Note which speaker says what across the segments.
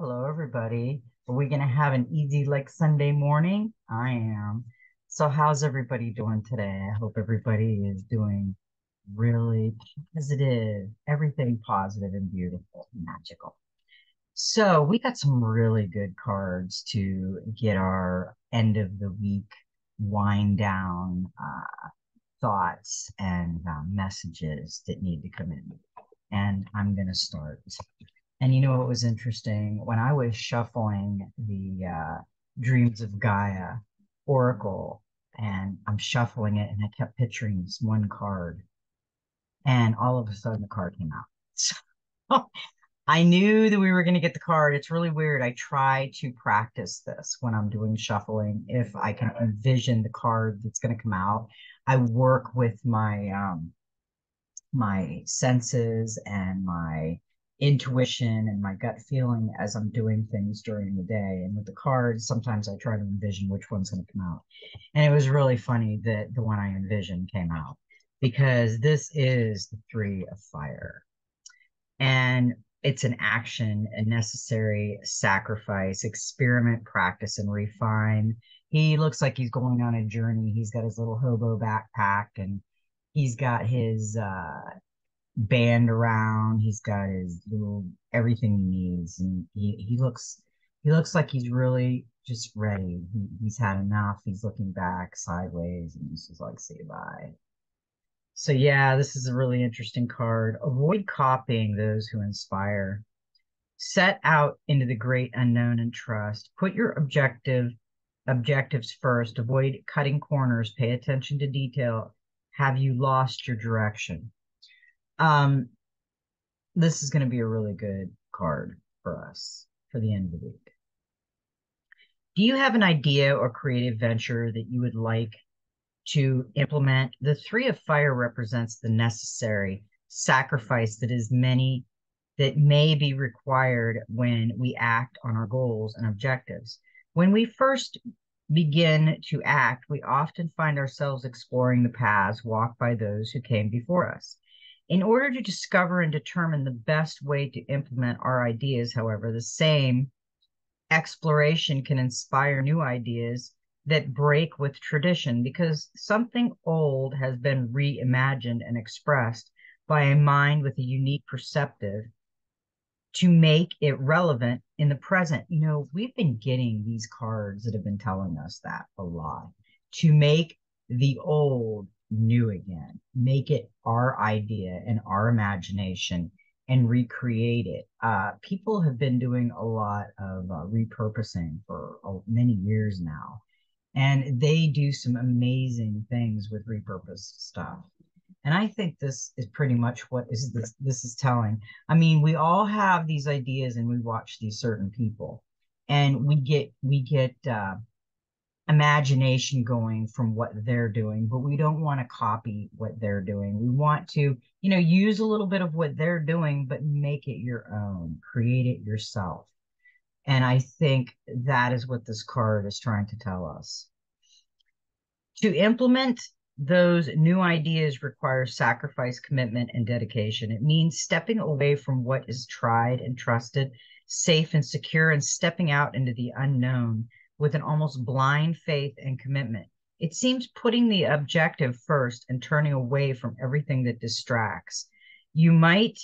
Speaker 1: Hello, everybody. Are we going to have an easy like Sunday morning? I am. So, how's everybody doing today? I hope everybody is doing really positive, everything positive and beautiful, magical. So, we got some really good cards to get our end of the week wind down uh, thoughts and uh, messages that need to come in. And I'm going to start. And you know what was interesting? When I was shuffling the uh, Dreams of Gaia Oracle, and I'm shuffling it, and I kept picturing this one card, and all of a sudden the card came out. So I knew that we were going to get the card. It's really weird. I try to practice this when I'm doing shuffling. If I can envision the card that's going to come out, I work with my um, my senses and my intuition and my gut feeling as I'm doing things during the day. And with the cards, sometimes I try to envision which one's going to come out. And it was really funny that the one I envisioned came out because this is the three of fire. And it's an action, a necessary sacrifice, experiment, practice, and refine. He looks like he's going on a journey. He's got his little hobo backpack and he's got his uh band around. He's got his little everything he needs, and he he looks he looks like he's really just ready. He, he's had enough. He's looking back sideways, and he's just like, "Say bye." So yeah, this is a really interesting card. Avoid copying those who inspire. Set out into the great unknown and trust. Put your objective objectives first. Avoid cutting corners. Pay attention to detail. Have you lost your direction? Um, this is going to be a really good card for us for the end of the week. Do you have an idea or creative venture that you would like to implement? The three of fire represents the necessary sacrifice that is many that may be required when we act on our goals and objectives. When we first begin to act, we often find ourselves exploring the paths walked by those who came before us. In order to discover and determine the best way to implement our ideas, however, the same exploration can inspire new ideas that break with tradition because something old has been reimagined and expressed by a mind with a unique perceptive to make it relevant in the present. You know, we've been getting these cards that have been telling us that a lot to make the old new again, make it our idea and our imagination and recreate it. Uh, people have been doing a lot of uh, repurposing for uh, many years now, and they do some amazing things with repurposed stuff. And I think this is pretty much what is this this is telling. I mean, we all have these ideas and we watch these certain people and we get we get uh, imagination going from what they're doing, but we don't want to copy what they're doing. We want to, you know, use a little bit of what they're doing, but make it your own, create it yourself. And I think that is what this card is trying to tell us. To implement those new ideas requires sacrifice, commitment, and dedication. It means stepping away from what is tried and trusted, safe and secure, and stepping out into the unknown with an almost blind faith and commitment. It seems putting the objective first and turning away from everything that distracts. You might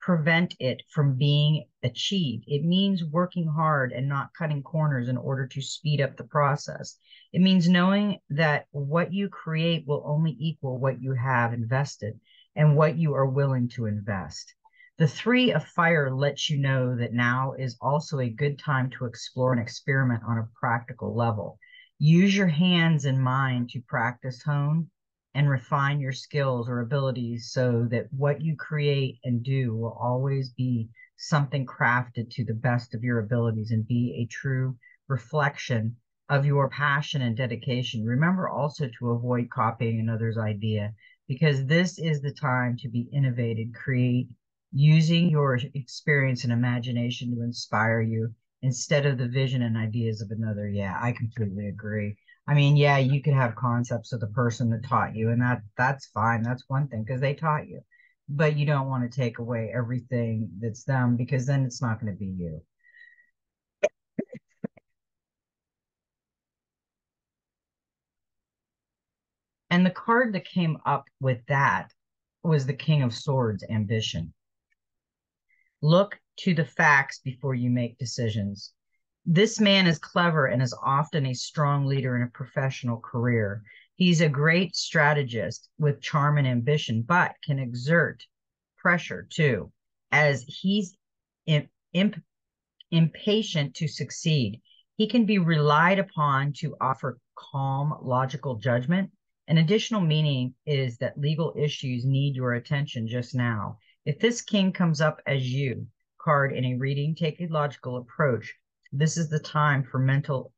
Speaker 1: prevent it from being achieved. It means working hard and not cutting corners in order to speed up the process. It means knowing that what you create will only equal what you have invested and what you are willing to invest. The three of fire lets you know that now is also a good time to explore and experiment on a practical level. Use your hands and mind to practice, hone, and refine your skills or abilities so that what you create and do will always be something crafted to the best of your abilities and be a true reflection of your passion and dedication. Remember also to avoid copying another's idea because this is the time to be innovative, create, using your experience and imagination to inspire you instead of the vision and ideas of another. Yeah, I completely agree. I mean, yeah, you could have concepts of the person that taught you, and that that's fine. That's one thing because they taught you, but you don't want to take away everything that's them because then it's not going to be you. And the card that came up with that was the King of Swords ambition. Look to the facts before you make decisions. This man is clever and is often a strong leader in a professional career. He's a great strategist with charm and ambition, but can exert pressure too, as he's imp impatient to succeed. He can be relied upon to offer calm, logical judgment. An additional meaning is that legal issues need your attention just now. If this king comes up as you card in a reading, take a logical approach. This is the time for mental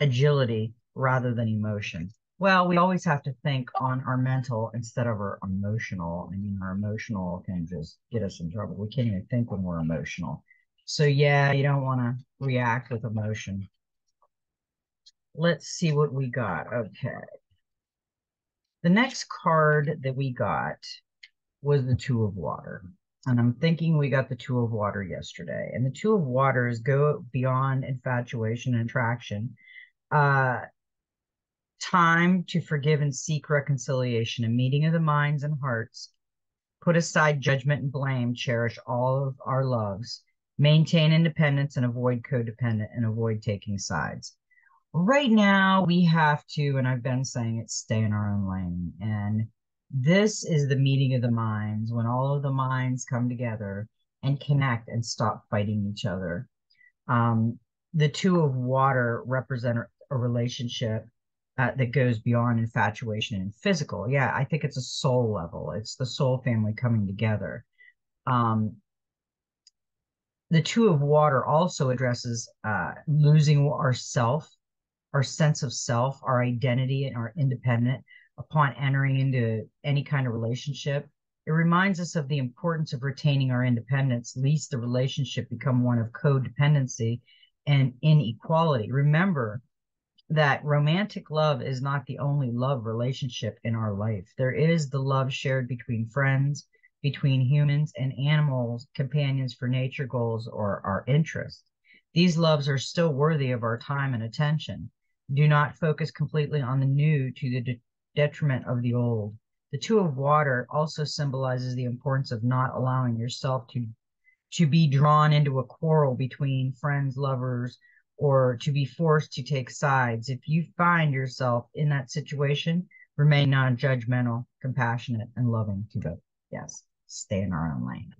Speaker 1: agility rather than emotion. Well, we always have to think on our mental instead of our emotional. I mean, our emotional can just get us in trouble. We can't even think when we're emotional. So, yeah, you don't want to react with emotion. Let's see what we got. Okay. The next card that we got was the Two of Water. And I'm thinking we got the Two of Water yesterday. And the Two of Waters go beyond infatuation and attraction. Uh, time to forgive and seek reconciliation, a meeting of the minds and hearts. Put aside judgment and blame, cherish all of our loves, maintain independence and avoid codependent and avoid taking sides. Right now, we have to, and I've been saying it, stay in our own lane. And this is the meeting of the minds when all of the minds come together and connect and stop fighting each other. Um, the two of water represent a relationship uh, that goes beyond infatuation and physical. Yeah, I think it's a soul level. It's the soul family coming together. Um, the two of water also addresses uh, losing our self, our sense of self, our identity, and our independent upon entering into any kind of relationship. It reminds us of the importance of retaining our independence, lest the relationship become one of codependency and inequality. Remember that romantic love is not the only love relationship in our life. There is the love shared between friends, between humans and animals, companions for nature goals or our interests. These loves are still worthy of our time and attention. Do not focus completely on the new to the detriment of the old. The two of water also symbolizes the importance of not allowing yourself to to be drawn into a quarrel between friends, lovers, or to be forced to take sides. If you find yourself in that situation, remain non-judgmental, compassionate, and loving to both. Yes, stay in our own lane.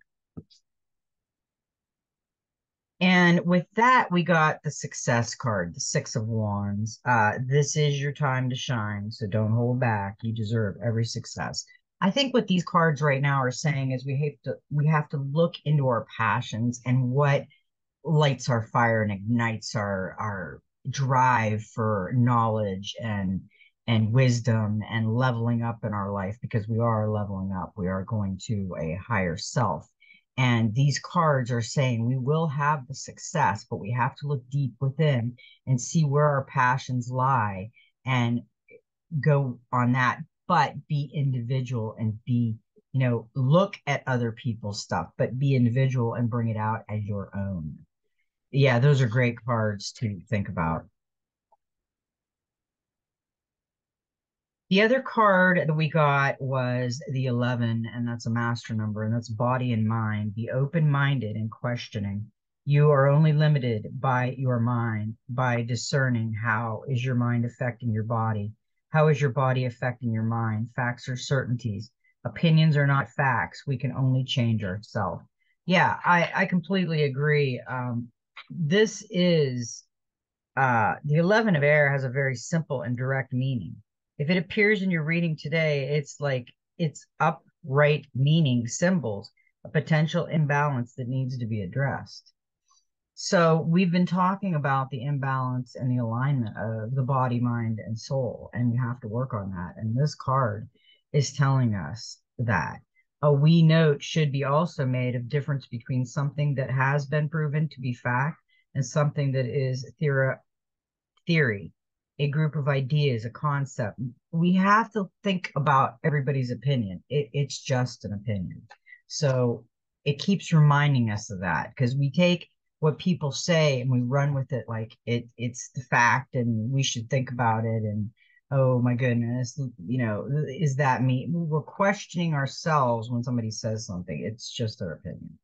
Speaker 1: And with that, we got the success card, the Six of Wands. Uh, this is your time to shine, so don't hold back. You deserve every success. I think what these cards right now are saying is we have to we have to look into our passions and what lights our fire and ignites our our drive for knowledge and and wisdom and leveling up in our life because we are leveling up. We are going to a higher self. And these cards are saying we will have the success, but we have to look deep within and see where our passions lie and go on that, but be individual and be, you know, look at other people's stuff, but be individual and bring it out as your own. Yeah, those are great cards to think about. The other card that we got was the 11, and that's a master number, and that's body and mind. Be open minded and questioning. You are only limited by your mind, by discerning how is your mind affecting your body? How is your body affecting your mind? Facts are certainties. Opinions are not facts. We can only change ourselves. Yeah, I, I completely agree. Um, this is uh, the 11 of air has a very simple and direct meaning if it appears in your reading today, it's like it's upright meaning symbols, a potential imbalance that needs to be addressed. So we've been talking about the imbalance and the alignment of the body, mind, and soul, and we have to work on that. And this card is telling us that. A we note should be also made of difference between something that has been proven to be fact and something that is theory, theory a group of ideas, a concept. We have to think about everybody's opinion. It, it's just an opinion. So it keeps reminding us of that because we take what people say and we run with it like it it's the fact and we should think about it and oh my goodness, you know, is that me? We're questioning ourselves when somebody says something. It's just their opinion.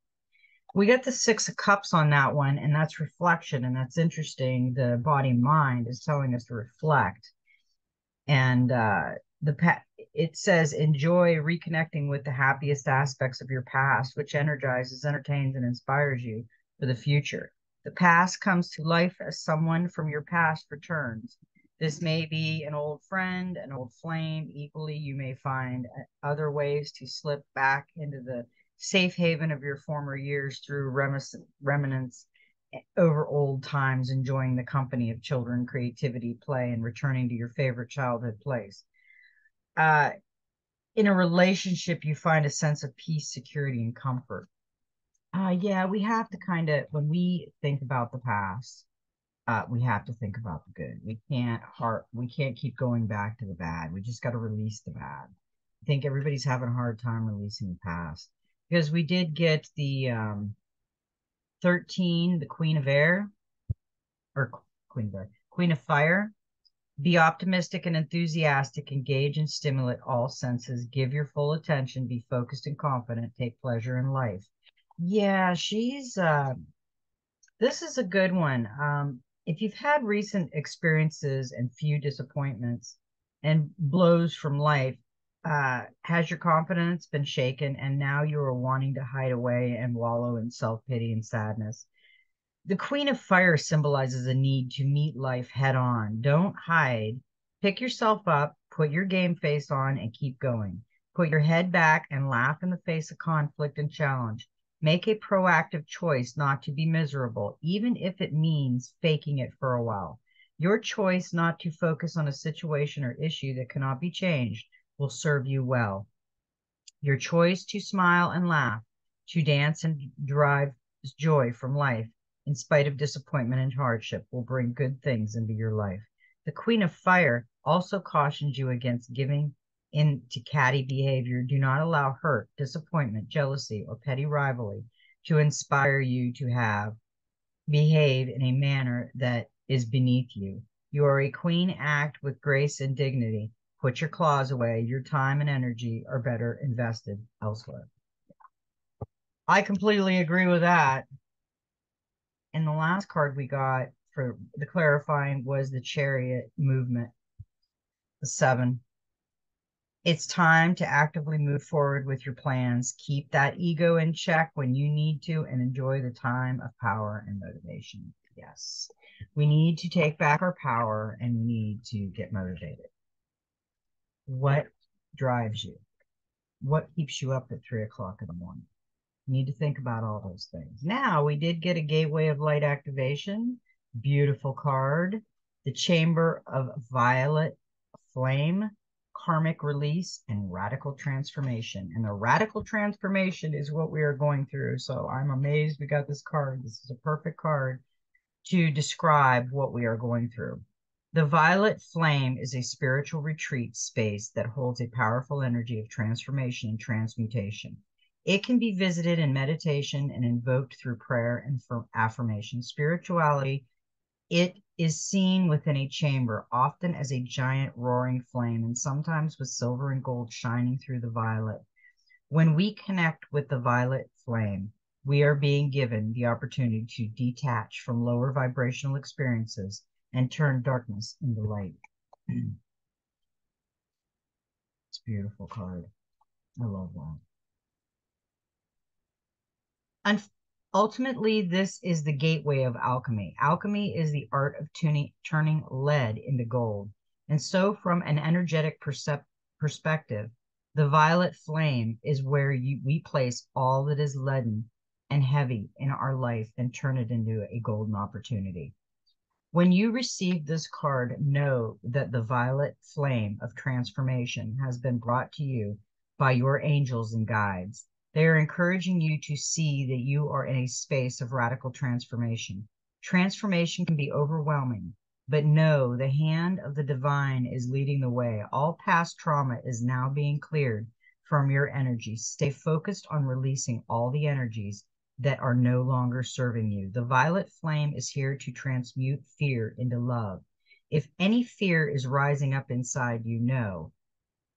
Speaker 1: We get the Six of Cups on that one, and that's reflection, and that's interesting. The body mind is telling us to reflect. And uh, the pa- it says enjoy reconnecting with the happiest aspects of your past, which energizes, entertains, and inspires you for the future. The past comes to life as someone from your past returns. This may be an old friend, an old flame. Equally, you may find other ways to slip back into the safe haven of your former years through remnants over old times, enjoying the company of children, creativity, play, and returning to your favorite childhood place. Uh, in a relationship, you find a sense of peace, security, and comfort. Uh, yeah, we have to kind of, when we think about the past, uh, we have to think about the good. We can't heart, we can't keep going back to the bad. We just got to release the bad. I think everybody's having a hard time releasing the past because we did get the um, 13, the Queen of Air, or Queen of Air, Queen of Fire. Be optimistic and enthusiastic, engage and stimulate all senses, give your full attention, be focused and confident, take pleasure in life. Yeah, she's, uh, this is a good one. Um, if you've had recent experiences and few disappointments and blows from life, uh, has your confidence been shaken and now you are wanting to hide away and wallow in self pity and sadness? The Queen of Fire symbolizes a need to meet life head on. Don't hide. Pick yourself up, put your game face on, and keep going. Put your head back and laugh in the face of conflict and challenge. Make a proactive choice not to be miserable, even if it means faking it for a while. Your choice not to focus on a situation or issue that cannot be changed will serve you well. Your choice to smile and laugh, to dance and derive joy from life, in spite of disappointment and hardship, will bring good things into your life. The Queen of Fire also cautions you against giving in to catty behavior. Do not allow hurt, disappointment, jealousy, or petty rivalry to inspire you to have behave in a manner that is beneath you. You are a queen, act with grace and dignity. Put your claws away. Your time and energy are better invested elsewhere. I completely agree with that. And the last card we got for the clarifying was the chariot movement, the seven. It's time to actively move forward with your plans. Keep that ego in check when you need to and enjoy the time of power and motivation. Yes, we need to take back our power and we need to get motivated. What drives you? What keeps you up at three o'clock in the morning? You need to think about all those things. Now, we did get a gateway of light activation. Beautiful card. The chamber of violet flame karmic release and radical transformation. And the radical transformation is what we are going through. So I'm amazed we got this card. This is a perfect card to describe what we are going through. The violet flame is a spiritual retreat space that holds a powerful energy of transformation and transmutation. It can be visited in meditation and invoked through prayer and affirmation. Spirituality it is seen within a chamber, often as a giant roaring flame, and sometimes with silver and gold shining through the violet. When we connect with the violet flame, we are being given the opportunity to detach from lower vibrational experiences and turn darkness into light. it's a beautiful card. I love that. And Ultimately, this is the gateway of alchemy. Alchemy is the art of tuning, turning lead into gold. And so, from an energetic percep- perspective, the violet flame is where you, we place all that is leaden and heavy in our life and turn it into a golden opportunity. When you receive this card, know that the violet flame of transformation has been brought to you by your angels and guides. They are encouraging you to see that you are in a space of radical transformation. Transformation can be overwhelming, but know the hand of the divine is leading the way. All past trauma is now being cleared from your energy. Stay focused on releasing all the energies that are no longer serving you. The violet flame is here to transmute fear into love. If any fear is rising up inside you, know.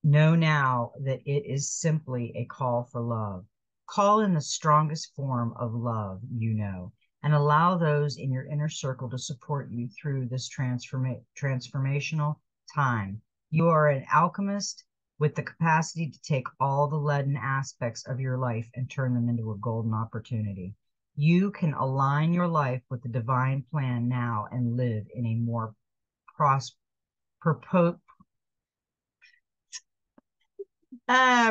Speaker 1: Know now that it is simply a call for love. Call in the strongest form of love you know, and allow those in your inner circle to support you through this transforma- transformational time. You are an alchemist with the capacity to take all the leaden aspects of your life and turn them into a golden opportunity. You can align your life with the divine plan now and live in a more pros- uh,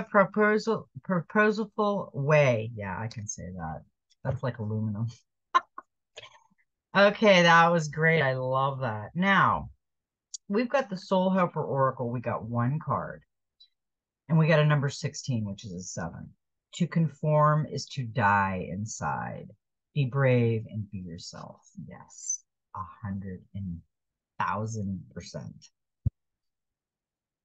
Speaker 1: proposal proposalful way. Yeah, I can say that. That's like aluminum. okay, that was great. I love that. Now, we've got the Soul Helper Oracle. We got one card. And we got a number 16, which is a seven. To conform is to die inside. Be brave and be yourself. Yes, a hundred and thousand percent.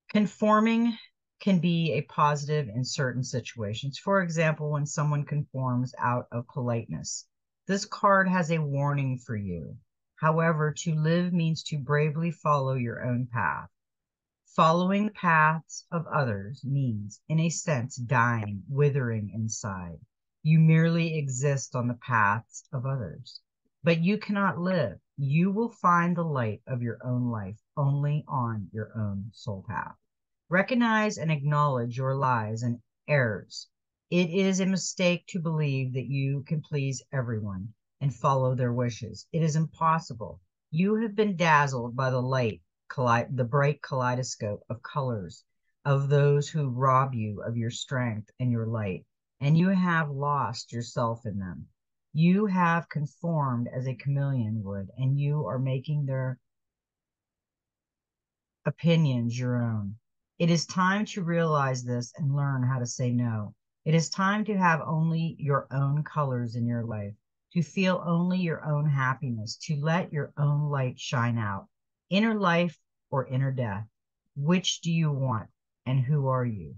Speaker 1: Conforming can be a positive in certain situations. For example, when someone conforms out of politeness. This card has a warning for you. However, to live means to bravely follow your own path. Following the paths of others means, in a sense, dying, withering inside. You merely exist on the paths of others, but you cannot live. You will find the light of your own life only on your own soul path. Recognize and acknowledge your lies and errors. It is a mistake to believe that you can please everyone and follow their wishes. It is impossible. You have been dazzled by the light, the bright kaleidoscope of colors of those who rob you of your strength and your light, and you have lost yourself in them. You have conformed as a chameleon would, and you are making their opinions your own. It is time to realize this and learn how to say no. It is time to have only your own colors in your life, to feel only your own happiness, to let your own light shine out. Inner life or inner death? Which do you want and who are you?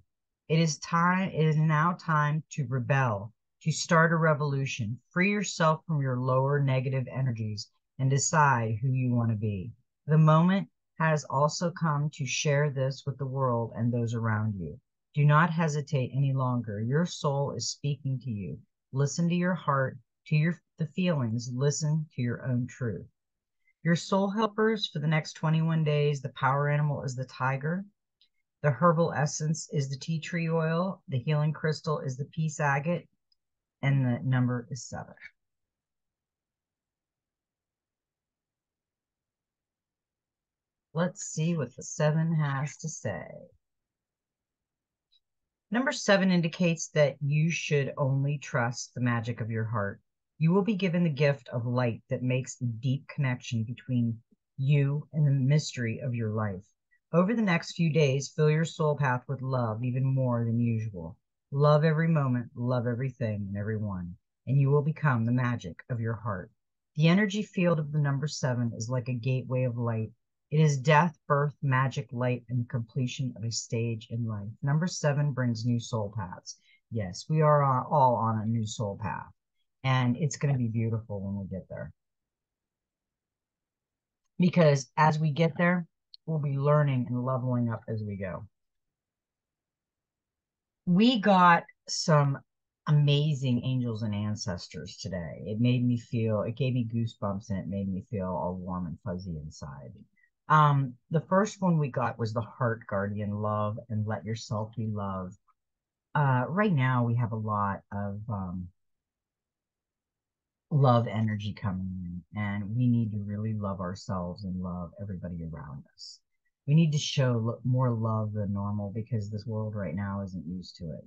Speaker 1: It is time, it is now time to rebel, to start a revolution. Free yourself from your lower negative energies and decide who you want to be. The moment has also come to share this with the world and those around you. Do not hesitate any longer. Your soul is speaking to you. Listen to your heart, to your the feelings, listen to your own truth. Your soul helpers for the next 21 days, the power animal is the tiger. The herbal essence is the tea tree oil. The healing crystal is the peace agate. And the number is seven. Let's see what the seven has to say. Number seven indicates that you should only trust the magic of your heart. You will be given the gift of light that makes a deep connection between you and the mystery of your life. Over the next few days, fill your soul path with love even more than usual. Love every moment, love everything and everyone, and you will become the magic of your heart. The energy field of the number seven is like a gateway of light it is death, birth, magic, light, and the completion of a stage in life. Number seven brings new soul paths. Yes, we are all on a new soul path, and it's going to be beautiful when we get there. Because as we get there, we'll be learning and leveling up as we go. We got some amazing angels and ancestors today. It made me feel, it gave me goosebumps and it made me feel all warm and fuzzy inside. Um, the first one we got was the Heart Guardian Love and Let Yourself Be Loved. Uh, right now, we have a lot of um, love energy coming in, and we need to really love ourselves and love everybody around us. We need to show more love than normal because this world right now isn't used to it.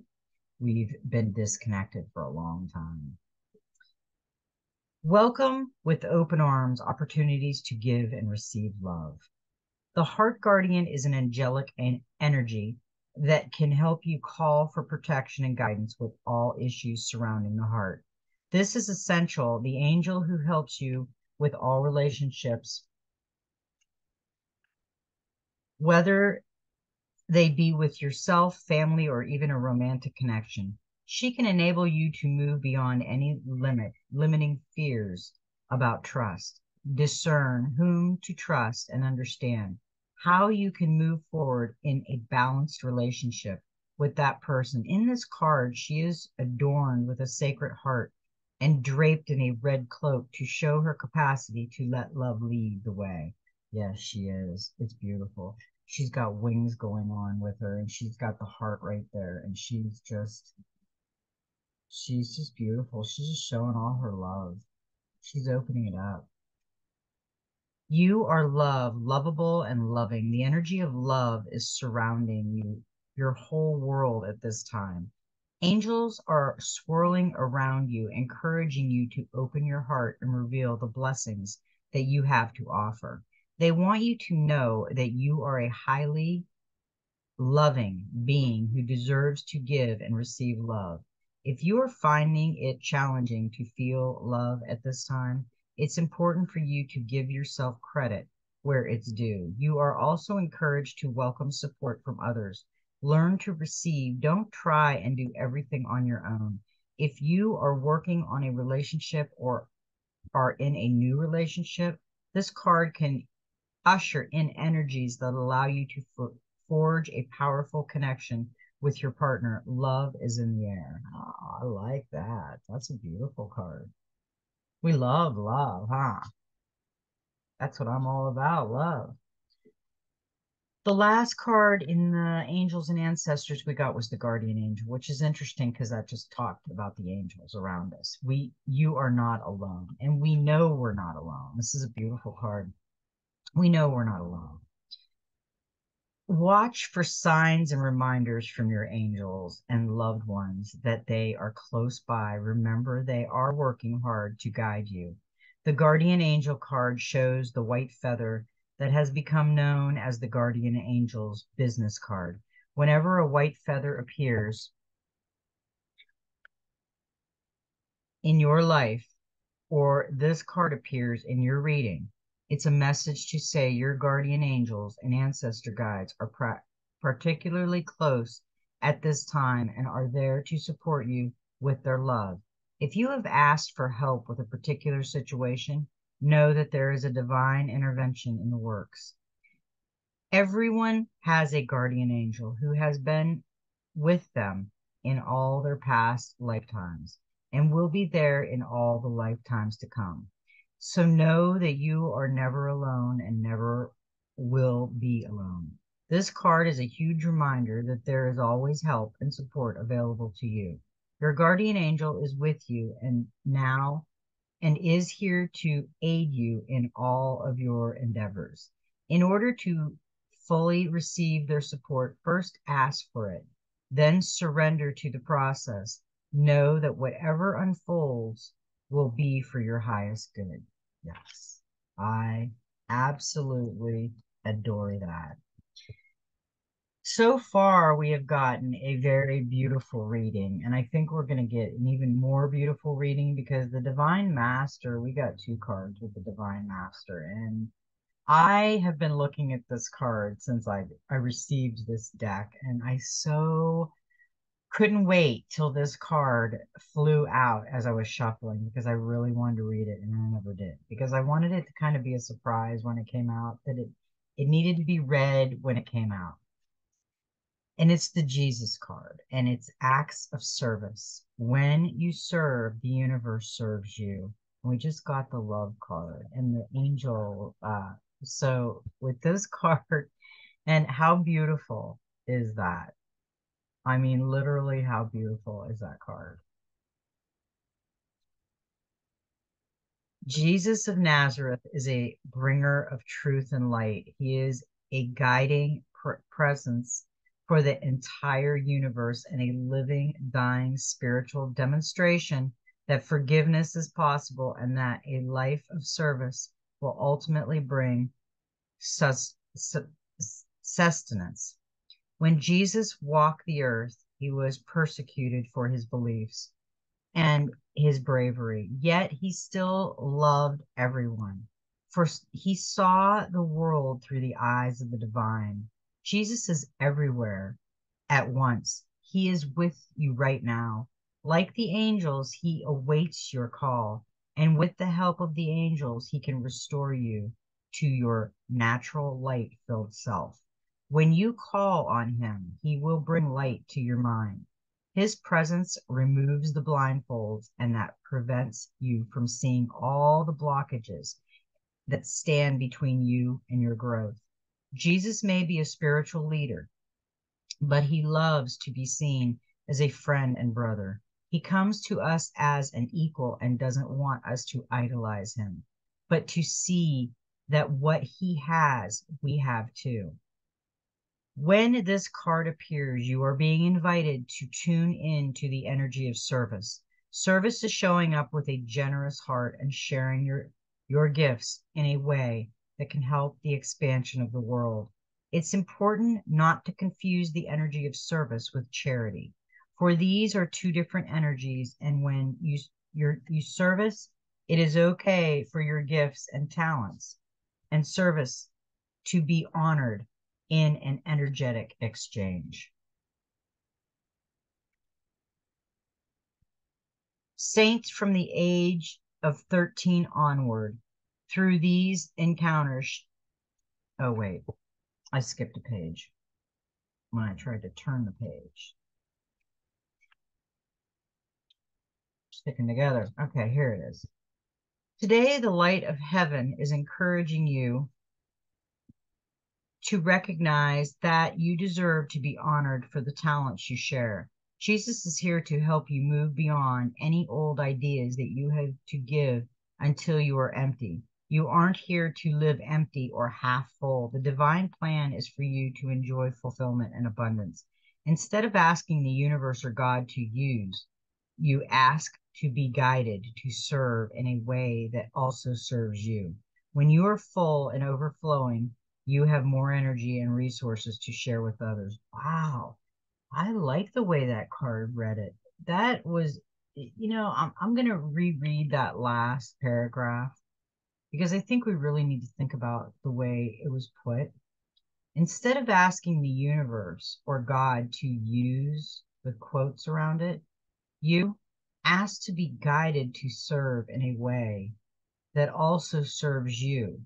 Speaker 1: We've been disconnected for a long time. Welcome with open arms opportunities to give and receive love. The heart guardian is an angelic energy that can help you call for protection and guidance with all issues surrounding the heart. This is essential. The angel who helps you with all relationships, whether they be with yourself, family, or even a romantic connection. She can enable you to move beyond any limit, limiting fears about trust. discern whom to trust and understand how you can move forward in a balanced relationship with that person. In this card, she is adorned with a sacred heart and draped in a red cloak to show her capacity to let love lead the way. Yes, she is. It's beautiful. She's got wings going on with her and she's got the heart right there and she's just she's just beautiful. She's just showing all her love. She's opening it up. You are love, lovable and loving. The energy of love is surrounding you, your whole world at this time. Angels are swirling around you, encouraging you to open your heart and reveal the blessings that you have to offer. They want you to know that you are a highly loving being who deserves to give and receive love. If you are finding it challenging to feel love at this time, it's important for you to give yourself credit where it's due. You are also encouraged to welcome support from others. Learn to receive. Don't try and do everything on your own. If you are working on a relationship or are in a new relationship, this card can usher in energies that allow you to forge a powerful connection with your partner. Love is in the air. Oh, I like that. That's a beautiful card. We love love, huh? That's what I'm all about, love. The last card in the angels and ancestors we got was the guardian angel, which is interesting because that just talked about the angels around us. We you are not alone, and we know we're not alone. This is a beautiful card. We know we're not alone watch for signs and reminders from your angels and loved ones that they are close by. Remember, they are working hard to guide you. The guardian angel card shows the white feather that has become known as the guardian angel's business card. Whenever a white feather appears in your life or this card appears in your reading, it's a message to say your guardian angels and ancestor guides are particularly close at this time and are there to support you with their love. If you have asked for help with a particular situation, know that there is a divine intervention in the works. Everyone has a guardian angel who has been with them in all their past lifetimes and will be there in all the lifetimes to come. So know that you are never alone and never will be alone. This card is a huge reminder that there is always help and support available to you. Your guardian angel is with you and now and is here to aid you in all of your endeavors. In order to fully receive their support, first ask for it, then surrender to the process. Know that whatever unfolds will be for your highest good. Yes, I absolutely adore that. So far, we have gotten a very beautiful reading, and I think we're going to get an even more beautiful reading because the Divine Master, we got two cards with the Divine Master, and I have been looking at this card since I, I received this deck, and I so couldn't wait till this card flew out as I was shuffling because I really wanted to read it and I never did because I wanted it to kind of be a surprise when it came out that it it needed to be read when it came out. And it's the Jesus card and it's acts of service. When you serve, the universe serves you. We just got the love card and the angel uh so with this card and how beautiful is that? I mean, literally, how beautiful is that card? Jesus of Nazareth is a bringer of truth and light. He is a guiding pr- presence for the entire universe and a living, dying spiritual demonstration that forgiveness is possible and that a life of service will ultimately bring sus- sustenance. When Jesus walked the earth, he was persecuted for his beliefs and his bravery, yet he still loved everyone. For he saw the world through the eyes of the divine. Jesus is everywhere at once. He is with you right now. Like the angels, he awaits your call And with the help of the angels, he can restore you to your natural light filled self. When you call on him, he will bring light to your mind. His presence removes the blindfolds and that prevents you from seeing all the blockages that stand between you and your growth. Jesus may be a spiritual leader, but he loves to be seen as a friend and brother. He comes to us as an equal and doesn't want us to idolize him, but to see that what he has, we have too. When this card appears, you are being invited to tune in to the energy of service. Service is showing up with a generous heart and sharing your, your gifts in a way that can help the expansion of the world. It's important not to confuse the energy of service with charity, for these are two different energies. And when you, you service, it is okay for your gifts and talents and service to be honored in an energetic exchange. Saints from the age of 13 onward, through these encounters. Oh, wait, I skipped a page when I tried to turn the page. Sticking together. Okay, here it is. Today, the light of heaven is encouraging you to recognize that you deserve to be honored for the talents you share. Jesus is here to help you move beyond any old ideas that you have to give until you are empty. You aren't here to live empty or half full. The divine plan is for you to enjoy fulfillment and abundance. Instead of asking the universe or God to use, you ask to be guided to serve in a way that also serves you. When you are full and overflowing, you have more energy and resources to share with others. Wow. I like the way that card read it. That was, you know, I'm, I'm going to reread that last paragraph because I think we really need to think about the way it was put. Instead of asking the universe or God to use the quotes around it, you ask to be guided to serve in a way that also serves you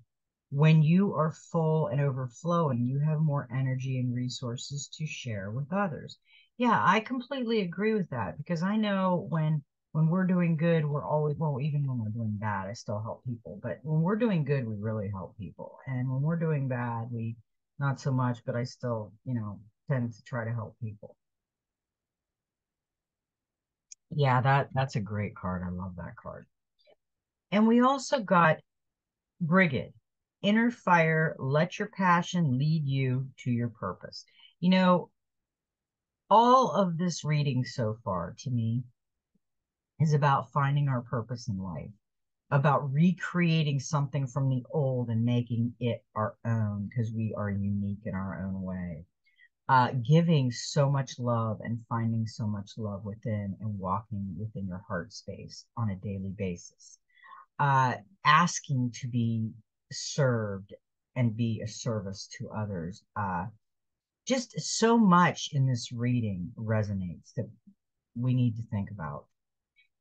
Speaker 1: when you are full and overflowing, you have more energy and resources to share with others. Yeah, I completely agree with that because I know when when we're doing good, we're always well, even when we're doing bad, I still help people. But when we're doing good, we really help people. And when we're doing bad, we not so much, but I still, you know, tend to try to help people. Yeah, that that's a great card. I love that card. And we also got Brigid inner fire, let your passion lead you to your purpose. You know, all of this reading so far to me is about finding our purpose in life, about recreating something from the old and making it our own because we are unique in our own way. Uh, giving so much love and finding so much love within and walking within your heart space on a daily basis. Uh, asking to be served and be a service to others. Uh, just so much in this reading resonates that we need to think about.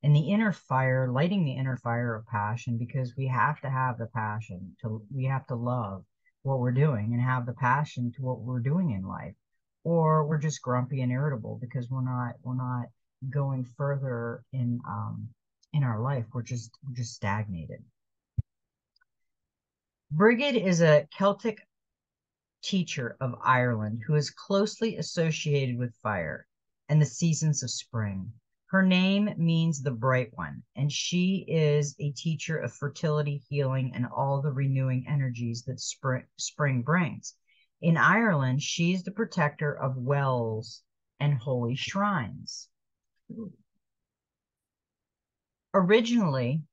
Speaker 1: And the inner fire, lighting the inner fire of passion, because we have to have the passion to, we have to love what we're doing and have the passion to what we're doing in life. Or we're just grumpy and irritable because we're not, we're not going further in, um, in our life. We're just, we're just stagnated. Brigid is a Celtic teacher of Ireland who is closely associated with fire and the seasons of spring. Her name means the bright one, and she is a teacher of fertility, healing, and all the renewing energies that spring, spring brings. In Ireland, she's the protector of wells and holy shrines. Originally,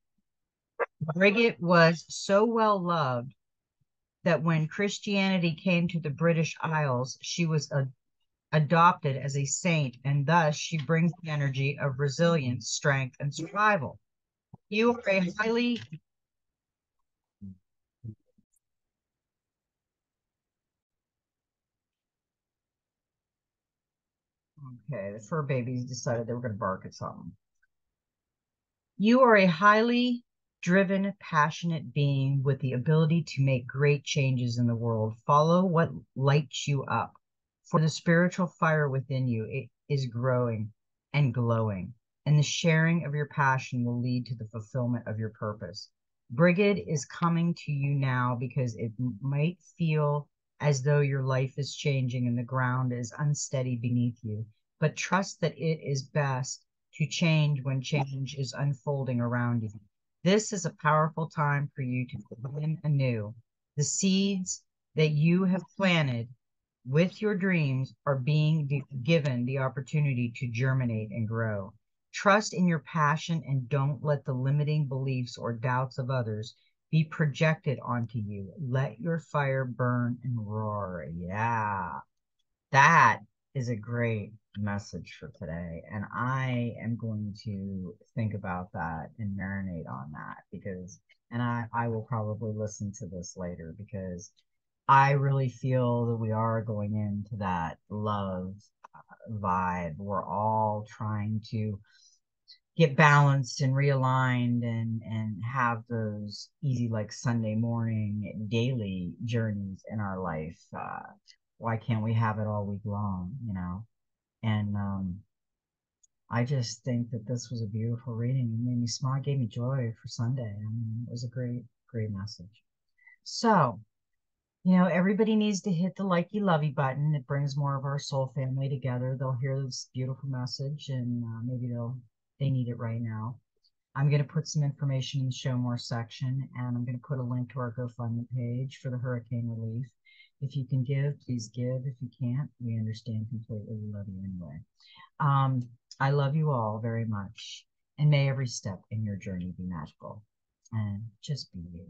Speaker 1: Brigid was so well loved that when Christianity came to the British Isles, she was a, adopted as a saint, and thus she brings the energy of resilience, strength, and survival. You are a highly Okay, the fur babies decided they were going to bark at something. You are a highly driven, passionate being with the ability to make great changes in the world. Follow what lights you up. For the spiritual fire within you it is growing and glowing, and the sharing of your passion will lead to the fulfillment of your purpose. Brigid is coming to you now because it might feel as though your life is changing and the ground is unsteady beneath you. But trust that it is best to change when change is unfolding around you. This is a powerful time for you to begin anew. The seeds that you have planted with your dreams are being given the opportunity to germinate and grow. Trust in your passion and don't let the limiting beliefs or doubts of others be projected onto you. Let your fire burn and roar. Yeah. That is a great message for today. And I am going to think about that and marinate on that because, and I, I will probably listen to this later because I really feel that we are going into that love uh, vibe. We're all trying to get balanced and realigned and and have those easy like Sunday morning daily journeys in our life. Uh, why can't we have it all week long? You know, and um, I just think that this was a beautiful reading. It made me smile, it gave me joy for Sunday. I mean, it was a great, great message. So, you know, everybody needs to hit the likey lovey button. It brings more of our soul family together. They'll hear this beautiful message and uh, maybe they'll they need it right now. I'm going to put some information in the show more section, and I'm going to put a link to our GoFundMe page for the hurricane relief. If you can give, please give. If you can't, we understand completely. We love you anyway. Um, I love you all very much, and may every step in your journey be magical. And just be you.